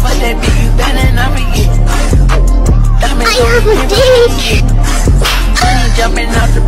fuck that bitch, you better not forget. I have a dick. Money jumping off the